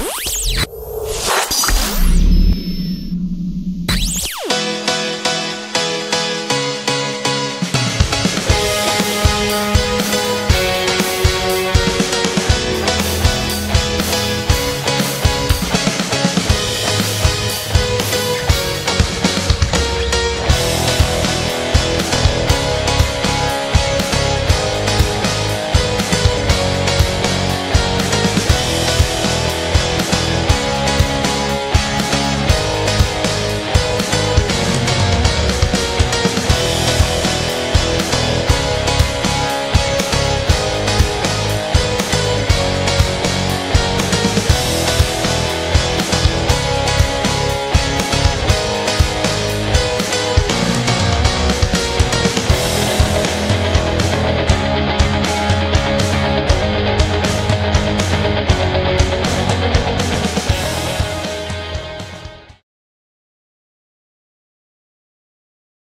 Bye.